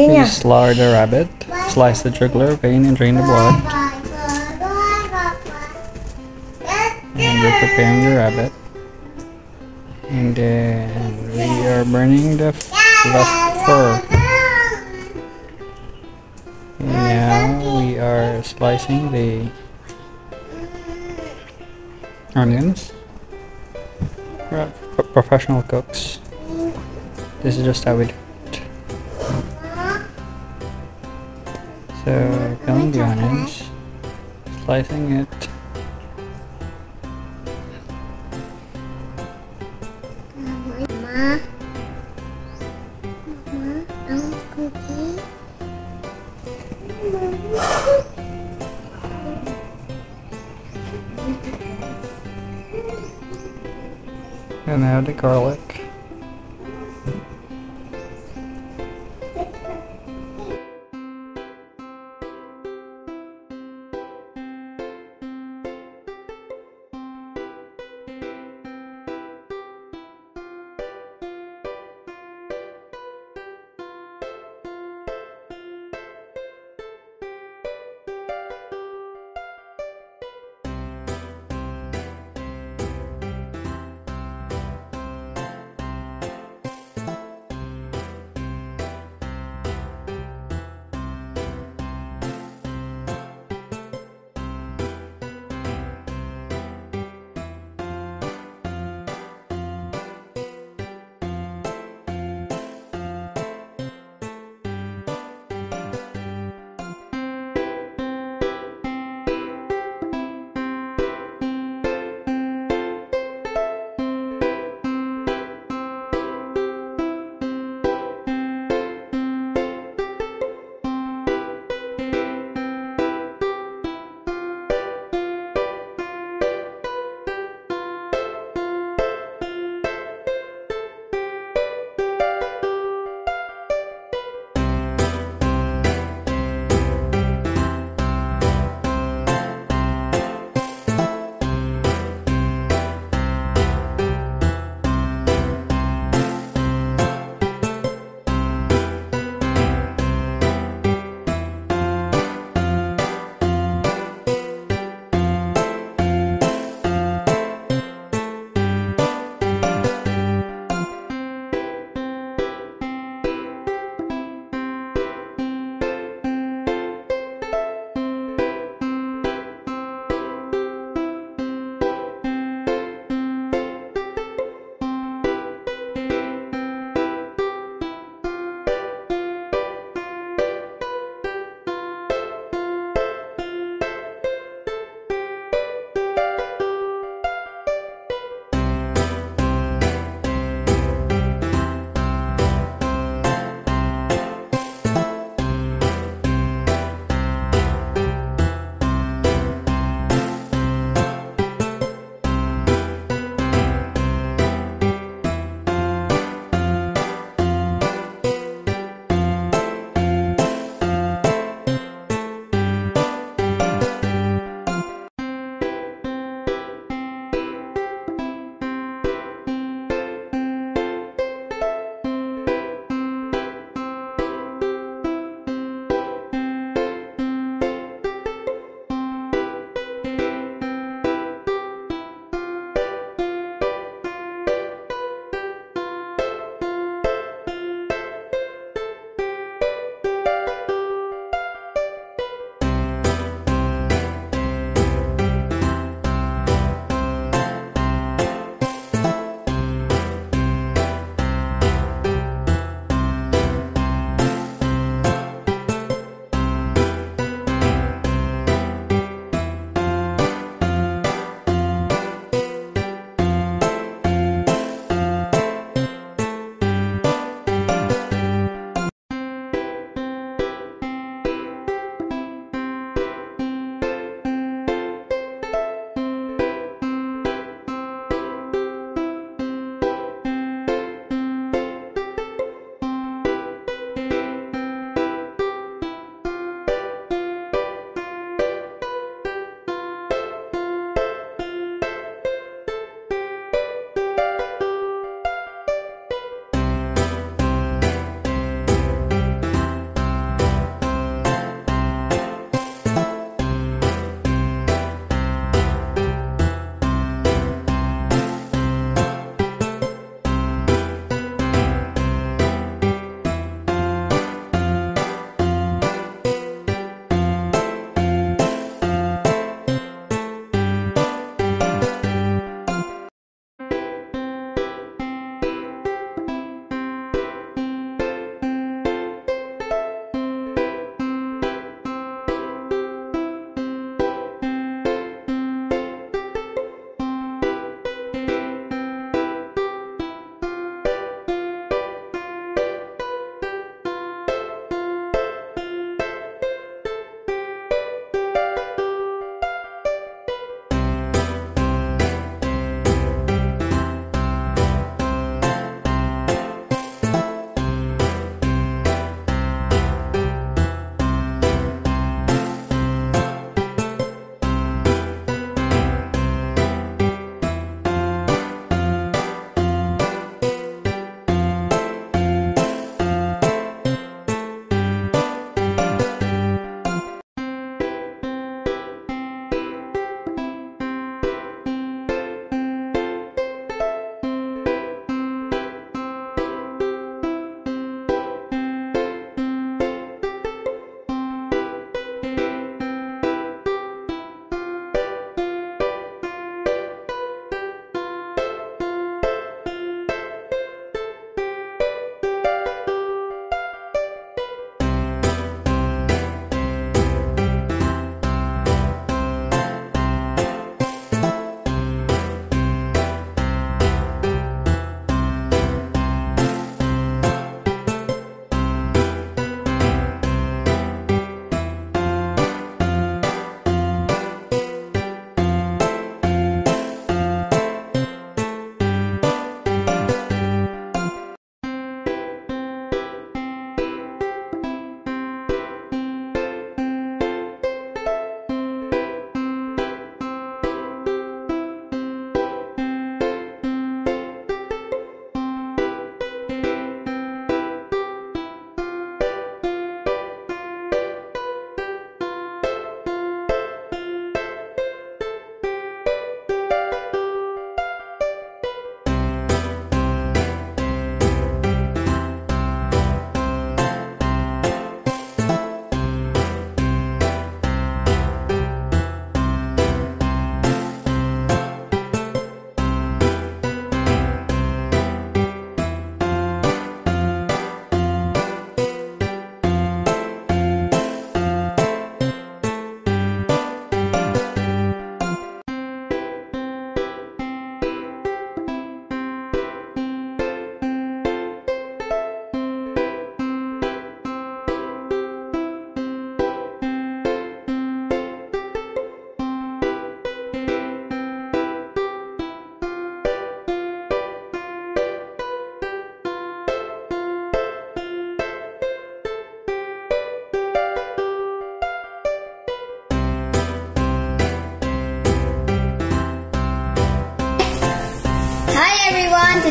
Tinya. We slaughter the rabbit, slice the jugular vein and drain the blood. And we're preparing the rabbit. And then we are burning the left fur. And now we are slicing the onions. We're professional cooks. This is just how we do So, the onions, slicing it. Mama. Mama, I want cookie. And now the garlic.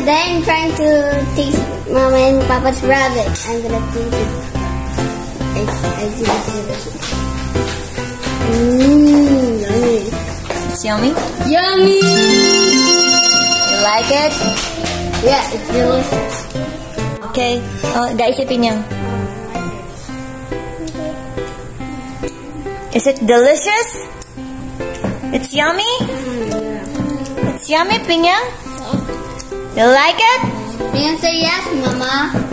Today I'm trying to taste Mama and Papa's rabbit. I'm gonna taste it. I, I see it's delicious. Mmm, yummy. It's yummy. Yummy! You like it? Yeah, it's delicious. Okay. Oh, guys, isipin. Is it delicious? It's yummy? Mm, it's yummy, Pinya? You like it? Say yes, Mama.